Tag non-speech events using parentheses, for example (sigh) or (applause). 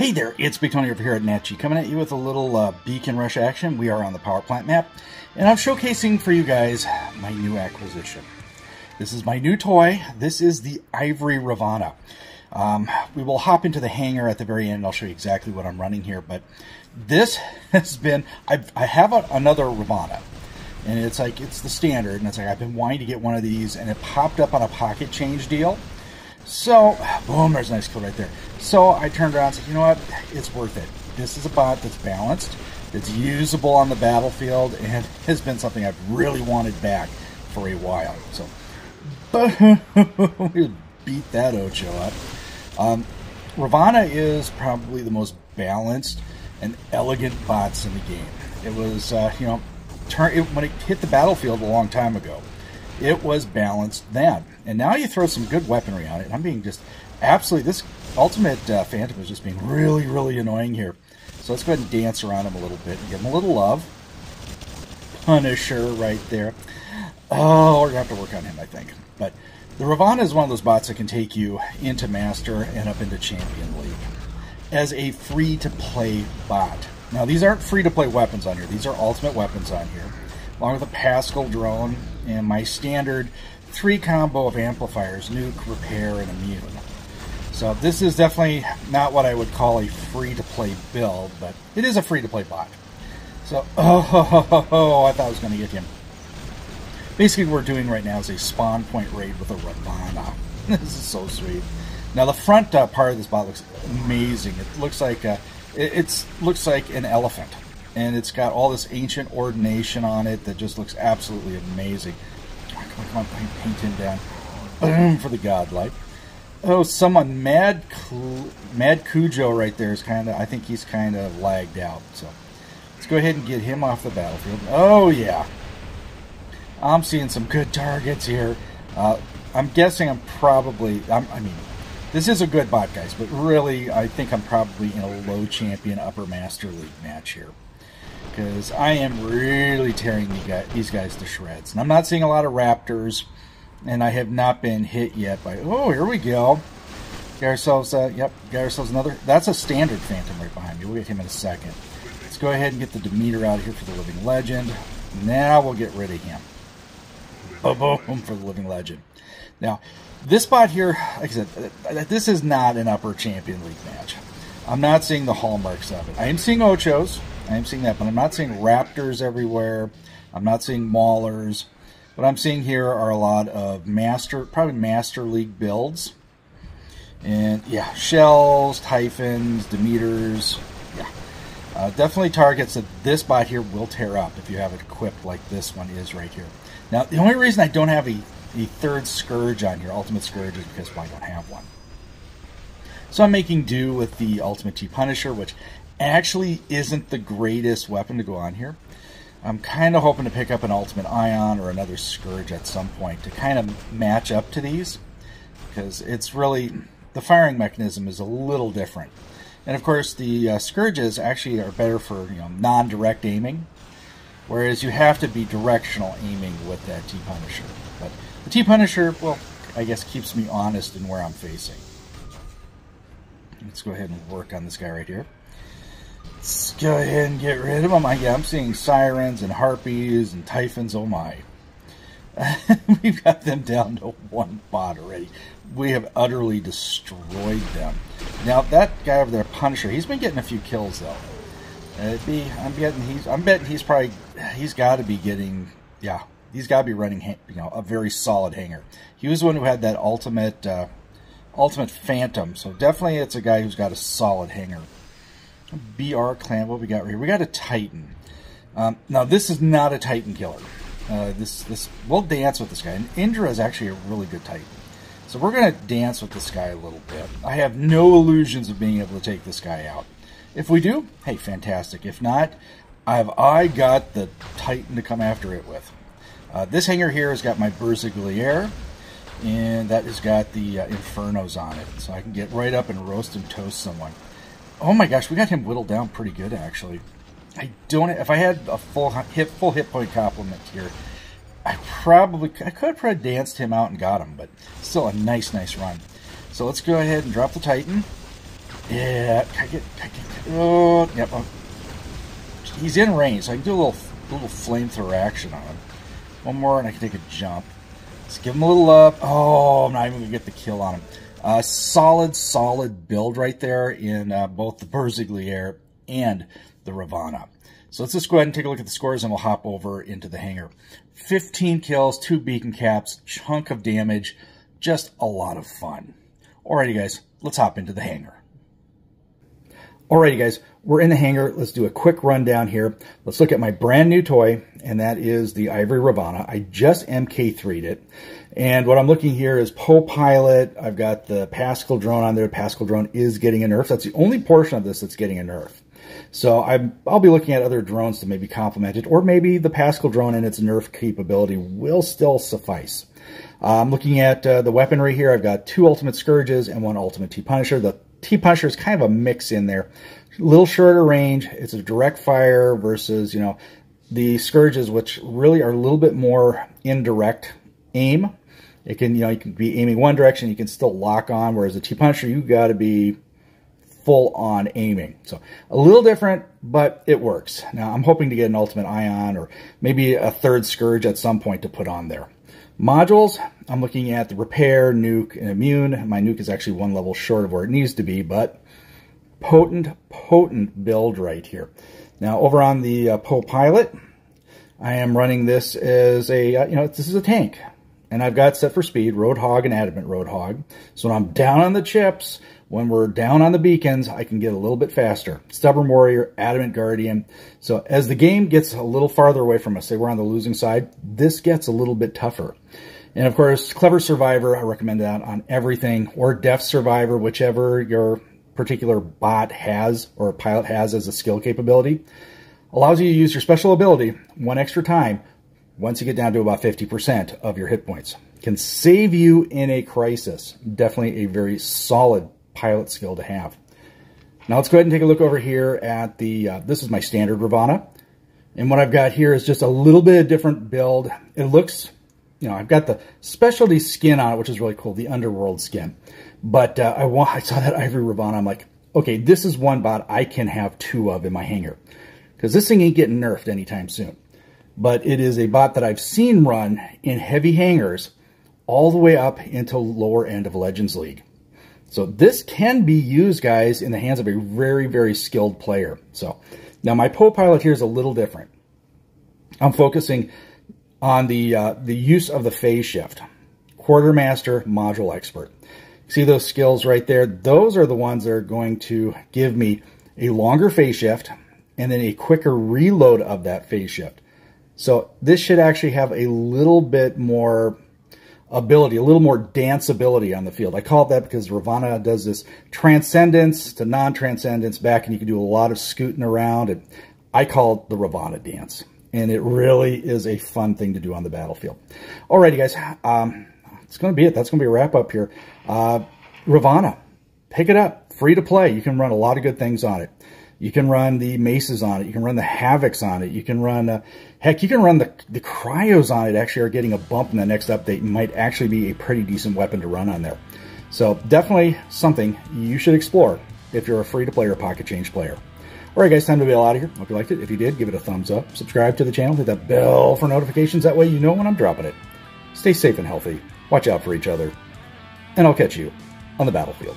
Hey there, it's Big Tony over here at Natchi, coming at you with a little uh, Beacon Rush action. We are on the power plant map, and I'm showcasing for you guys my new acquisition. This is my new toy. This is the Ivory Ravana. Um, we will hop into the hangar at the very end. and I'll show you exactly what I'm running here, but this (laughs) has been, I've, I have a, another Ravana, and it's like, it's the standard, and it's like, I've been wanting to get one of these, and it popped up on a pocket change deal. So, boom, there's a nice kill right there. So I turned around and said, you know what, it's worth it. This is a bot that's balanced, that's usable on the battlefield, and (laughs) has been something I've really wanted back for a while. So, (laughs) we beat that Ocho up. Um, Ravana is probably the most balanced and elegant bots in the game. It was, uh, you know, turn it, when it hit the battlefield a long time ago, it was balanced then. And now you throw some good weaponry on it. I'm being just absolutely, this Ultimate uh, Phantom is just being really, really annoying here. So let's go ahead and dance around him a little bit and give him a little love. Punisher right there. Oh, we're going to have to work on him, I think. But the Ravana is one of those bots that can take you into Master and up into Champion League as a free-to-play bot. Now, these aren't free-to-play weapons on here. These are ultimate weapons on here, along with a Pascal drone and my standard three combo of amplifiers, nuke, repair, and immune. So this is definitely not what I would call a free-to-play build, but it is a free-to-play bot. So, (laughs) oh, I thought I was going to get him. Basically, what we're doing right now is a spawn point raid with a Ravana. (laughs) this is so sweet. Now, the front uh, part of this bot looks amazing. It looks like uh, it it's, looks like an elephant, and it's got all this ancient ordination on it that just looks absolutely amazing. Come on, come on, paint him down. Boom for the godlike. Oh, someone Mad Mad Cujo right there is kind of. I think he's kind of lagged out. So let's go ahead and get him off the battlefield. Oh yeah, I'm seeing some good targets here. Uh, I'm guessing I'm probably. I'm, I mean, this is a good bot, guys, but really, I think I'm probably in a low champion upper master league match here because I am really tearing these guys to shreds. And I'm not seeing a lot of raptors and I have not been hit yet by, oh, here we go. Get ourselves, uh, yep, get ourselves another, that's a standard Phantom right behind me. We'll get him in a second. Let's go ahead and get the Demeter out of here for the Living Legend. Now we'll get rid of him. Boom, boom, for the Living Legend. Now, this spot here, like I said, this is not an upper Champion League match. I'm not seeing the hallmarks of it. I am seeing Ochos. I am seeing that, but I'm not seeing Raptors everywhere. I'm not seeing Maulers. What I'm seeing here are a lot of master, probably master league builds. And yeah, shells, typhons, demeters, yeah. Uh, definitely targets that this bot here will tear up if you have it equipped like this one is right here. Now, the only reason I don't have a, a third Scourge on here, Ultimate Scourge, is because I don't have one. So I'm making do with the Ultimate T Punisher, which actually isn't the greatest weapon to go on here. I'm kind of hoping to pick up an Ultimate Ion or another Scourge at some point to kind of match up to these because it's really the firing mechanism is a little different. And of course, the uh, Scourges actually are better for you know non-direct aiming, whereas you have to be directional aiming with that T Punisher. But the T Punisher, well, I guess keeps me honest in where I'm facing. Let's go ahead and work on this guy right here. Let's go ahead and get rid of them. I, yeah, I'm seeing sirens and harpies and typhons. Oh my. (laughs) We've got them down to one bot already. We have utterly destroyed them. Now that guy over there, Punisher, he's been getting a few kills though. It'd be, I'm getting he's, I'm betting he's probably, he's got to be getting, yeah, he's got to be running, you know, a very solid hanger. He was the one who had that ultimate, uh, ultimate phantom. So definitely, it's a guy who's got a solid hanger. BR clan, what we got right here? We got a Titan. Um, now, this is not a Titan killer. Uh, this, this, we'll dance with this guy. And Indra is actually a really good Titan. So we're going to dance with this guy a little bit. I have no illusions of being able to take this guy out. If we do, hey, fantastic. If not, I've I got the Titan to come after it with. Uh, this hanger here has got my Bersagliere, and that has got the uh, Infernos on it. So I can get right up and roast and toast someone. Oh my gosh, we got him whittled down pretty good actually. I don't. If I had a full hit full hit point complement here, I probably I could have probably danced him out and got him, but still a nice nice run. So let's go ahead and drop the Titan, Yeah, I get, I get oh, yep. Um, he's in range, so I can do a little, little flamethrower action on him. One more, and I can take a jump. Let's give him a little up. Oh, I'm not even gonna get the kill on him. Uh, solid, solid build right there in uh, both the Bersagliere and the Ravana. So let's just go ahead and take a look at the scores and we'll hop over into the hangar. 15 kills, two beacon caps, chunk of damage, just a lot of fun. Alrighty guys, let's hop into the hangar. Alrighty guys, we're in the hangar. Let's do a quick rundown here. Let's look at my brand new toy, and that is the Ivory Ravana. I just MK3'd it. And what I'm looking here is Poe Pilot. I've got the Pascal drone on there. Pascal drone is getting a nerf. That's the only portion of this that's getting a nerf. So i will be looking at other drones to maybe complement it, or maybe the Pascal drone and its nerf capability will still suffice. Uh, I'm looking at uh, the weaponry here. I've got two Ultimate Scourges and one Ultimate T-Punisher. The T-Punisher is kind of a mix in there. A little shorter range. It's a direct fire versus, you know, the Scourges, which really are a little bit more indirect aim. It can, you know, you can be aiming one direction, you can still lock on, whereas a T-Punisher, you got to be full on aiming. So a little different, but it works. Now I'm hoping to get an Ultimate Ion or maybe a third Scourge at some point to put on there. Modules, I'm looking at the Repair, Nuke, and Immune. My Nuke is actually one level short of where it needs to be, but potent, potent build right here. Now over on the uh, PoePilot, I am running this as a, uh, you know, this is a tank. And I've got set for speed, Roadhog and Adamant Roadhog. So when I'm down on the chips, when we're down on the beacons, I can get a little bit faster. Stubborn Warrior, Adamant Guardian. So as the game gets a little farther away from us, say we're on the losing side, this gets a little bit tougher. And of course, Clever Survivor, I recommend that on everything, or Deft Survivor, whichever your particular bot has or pilot has as a skill capability. Allows you to use your special ability one extra time once you get down to about 50% of your hit points. Can save you in a crisis. Definitely a very solid pilot skill to have. Now let's go ahead and take a look over here at the, uh, this is my standard Ravana. And what I've got here is just a little bit of different build. It looks, you know, I've got the specialty skin on it, which is really cool, the underworld skin. But uh, I, want, I saw that (laughs) Ivory Ravana, I'm like, okay, this is one bot I can have two of in my hangar. Because this thing ain't getting nerfed anytime soon. But it is a bot that I've seen run in heavy hangars all the way up into lower end of Legends League. So this can be used, guys, in the hands of a very, very skilled player. So now my PoePilot here is a little different. I'm focusing on the uh, the use of the phase shift. Quartermaster Module Expert. See those skills right there? Those are the ones that are going to give me a longer phase shift and then a quicker reload of that phase shift. So this should actually have a little bit more ability, a little more danceability on the field. I call it that because Ravana does this transcendence to non-transcendence back, and you can do a lot of scooting around, and I call it the Ravana dance. And it really is a fun thing to do on the battlefield. Alrighty, guys. Um, it's going to be it. That's going to be a wrap up here. Uh, Ravana, pick it up. Free to play. You can run a lot of good things on it. You can run the maces on it. You can run the havocs on it. You can run, uh, heck, you can run the, the cryos on it. Actually, are getting a bump in the next update. Might actually be a pretty decent weapon to run on there. So definitely something you should explore if you're a free-to-play or pocket change player. All right, guys, time to bail out of here. Hope you liked it. If you did, give it a thumbs up. Subscribe to the channel. Hit that bell for notifications. That way you know when I'm dropping it. Stay safe and healthy. Watch out for each other. And I'll catch you on the battlefield.